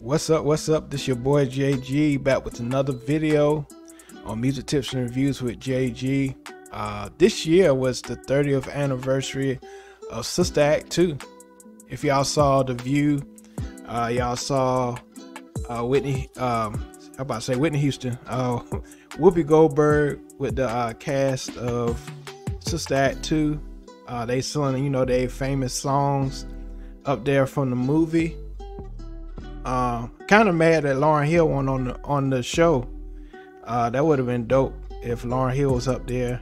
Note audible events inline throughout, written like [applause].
What's up? What's up? This your boy JG back with another video on music tips and reviews with JG. Uh, this year was the 30th anniversary of Sister Act 2. If y'all saw the view, uh, y'all saw uh, Whitney. Um, I about to say Whitney Houston. [laughs] Uh, Whoopi Goldberg with the uh, cast of Sister Act 2. Uh, they selling, you know, they famous songs up there from the movie. Uh, kind of mad that Lauryn Hill went on the on the show. Uh, that would have been dope if Lauryn Hill was up there.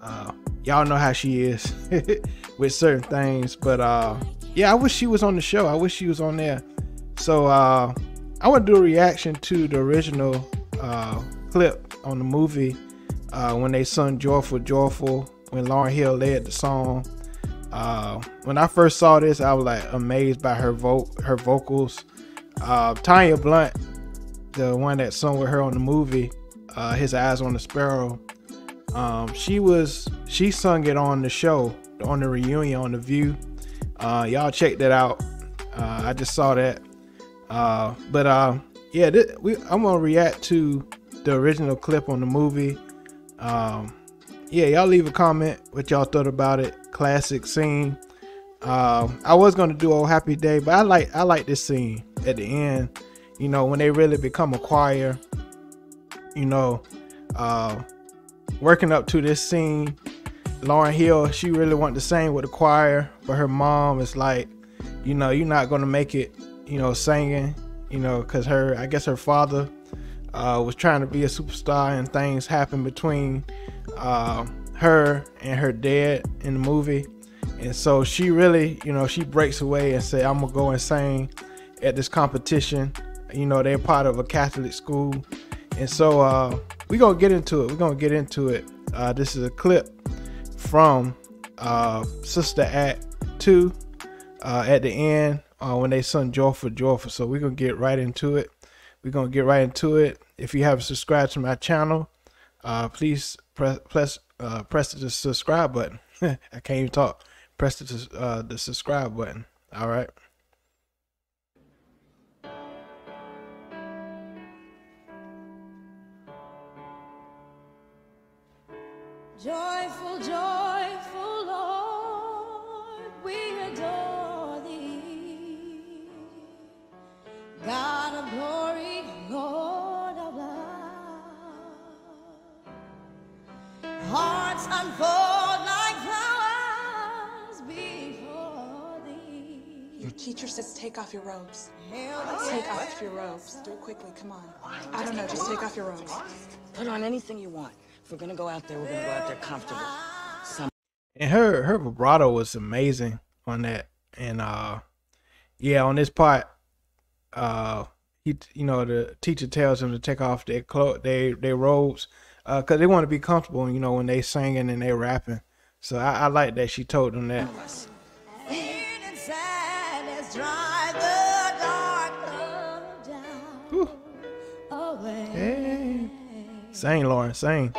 Uh, y'all know how she is [laughs] with certain things, but uh, yeah, I wish she was on the show. I wish she was on there. So uh, I want to do a reaction to the original uh, clip on the movie uh, when they sung "Joyful, Joyful" when Lauryn Hill led the song. Uh, when I first saw this, I was like amazed by her vo- her vocals. Uh, Tanya Blount, the one that sung with her on the movie, uh, "His Eyes on the Sparrow," um, she was she sung it on the show on the reunion on the View. Uh, y'all check that out. Uh, I just saw that. Uh, but uh, yeah, this, we, I'm gonna react to the original clip on the movie. Um, yeah, y'all leave a comment what y'all thought about it. Classic scene. Uh, I was gonna do "Oh Happy Day," but I like I like this scene at the end. You know when they really become a choir. You know, uh, working up to this scene. Lauryn Hill, she really wanted to sing with the choir, but her mom is like, you know, you're not gonna make it. You know, singing. You know, cause her, I guess her father uh, was trying to be a superstar, and things happened between uh, her and her dad in the movie. And so she really, you know, she breaks away and say, "I'm gonna go and sing at this competition." You know, they're part of a Catholic school, and so uh, we're gonna get into it. We're gonna get into it. Uh, this is a clip from uh, Sister Act Two uh, at the end uh, when they sung "Joyful, Joyful." So we're gonna get right into it. We're gonna get right into it. If you haven't subscribed to my channel, uh, please press press uh, press the subscribe button. [laughs] I can't even talk. Press the uh, the subscribe button. All right. Joyful, joyful Lord, we adore thee. God of glory, Lord of love. Hearts unfold like flowers before thee. Your teacher says take off your robes. Take off your robes. Do it quickly, come on. I don't know, just take off your robes. Put on anything you want. If we're gonna go out there, we're gonna go out there comfortable. Some and her her vibrato was amazing on that and uh yeah on this part uh he you know the teacher tells them to take off their clothes their their robes uh because they want to be comfortable you know when they singing and they rapping so I, I like that she told them that Pain and sadness drive the dark cloud down Whew. away. hey. sing lauryn sing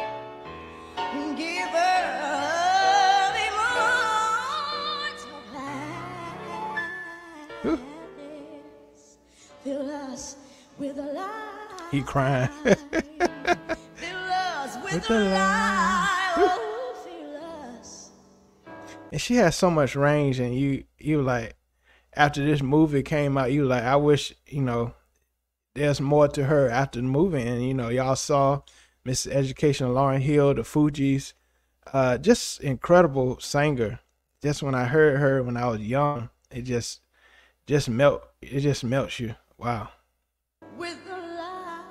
he crying with, With a the light. light. Fill us. and she has so much range and you you like after this movie came out you like i wish you know there's more to her after the movie and you know y'all saw miss education lauryn hill the fugees uh just incredible singer just when i heard her when i was young it just just melt it just melts you. Wow. With the light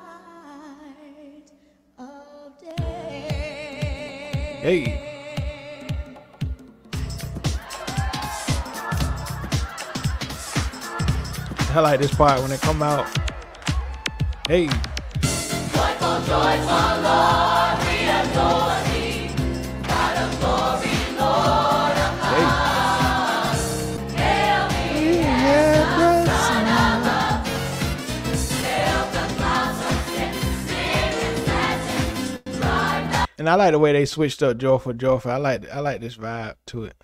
of day. hey. I like this part when it come out. Hey And I like the way they switched up joyful, joyful. I like I like this vibe to it.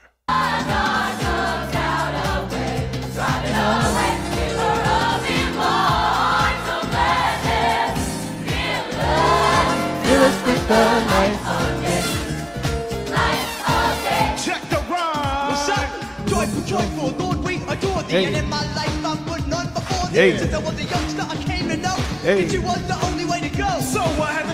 Hey. And in my life I put none before hey. the youngster I came to know. Hey. That you was the only way to go. So what happened?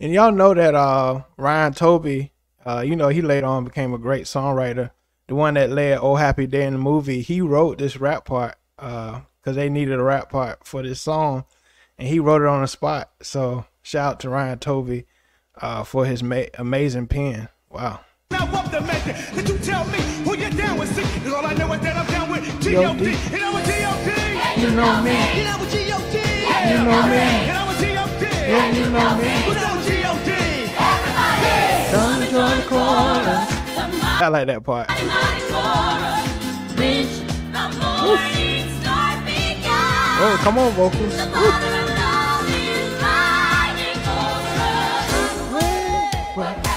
And y'all know that uh Ryan Toby, uh, you know, he later on became a great songwriter. The one that led Oh Happy Day in the movie, he wrote this rap part, uh, because they needed a rap part for this song. And he wrote it on the spot. So shout out to Ryan Toby uh for his ma- amazing pen. Wow. now up the method. Did you tell me who you're down with? See, 'Cause all I know is that I'm down with G.O.D.. G.O.D. And I'm a You know me. You know what You know me. Yeah, you know me. Who know G.O.D.? I like that part. Oh, come on, vocals.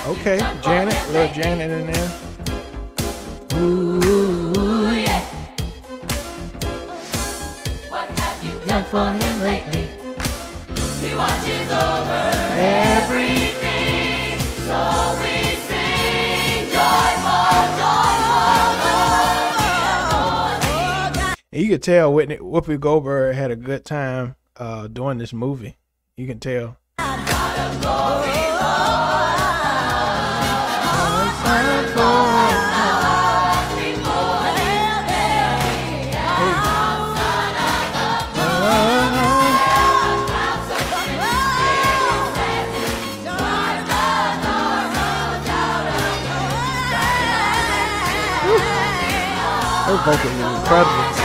Okay, Janet, little Janet in there. And you could tell Whitney Whoopi Goldberg had a good time uh, doing this movie. You can tell. Her vocal is incredible.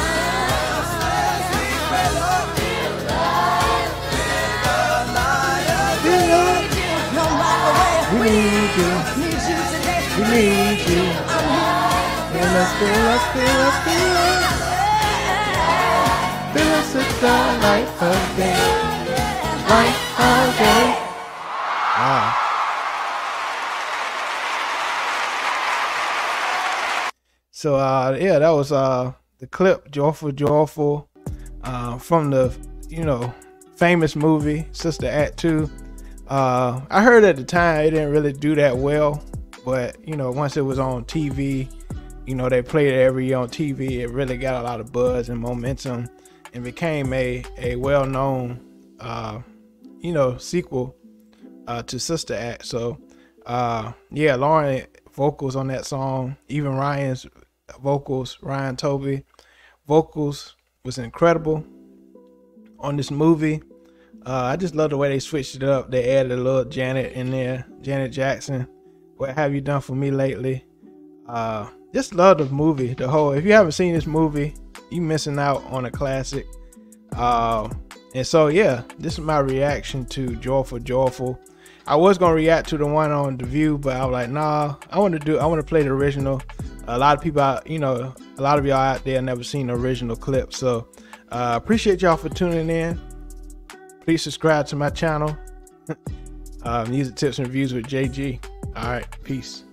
need you. The of day. Wow. So uh yeah, that was uh the clip Joyful Joyful uh from the you know famous movie Sister Act 2. Uh I heard at the time it didn't really do that well, but you know once it was on TV, you know they played it every year on TV, it really got a lot of buzz and momentum and became a a well-known uh you know sequel uh to Sister Act. So uh yeah, Lauryn vocals on that song, even Ryan's vocals, Ryan Toby vocals was incredible on this movie. Uh, I just love the way they switched it up. They added a little Janet in there, Janet Jackson. What have you done for me lately? Uh, just love the movie. The whole. If you haven't seen this movie, you missing out on a classic. Uh, and so yeah, this is my reaction to Joyful Joyful. I was gonna react to the one on the View, but I was like, nah, I want to do. I want to play the original. A lot of people, out, you know, a lot of y'all out there never seen the original clip. So uh, appreciate y'all for tuning in. Please subscribe to my channel. [laughs] uh, music tips and reviews with JG. All right, peace.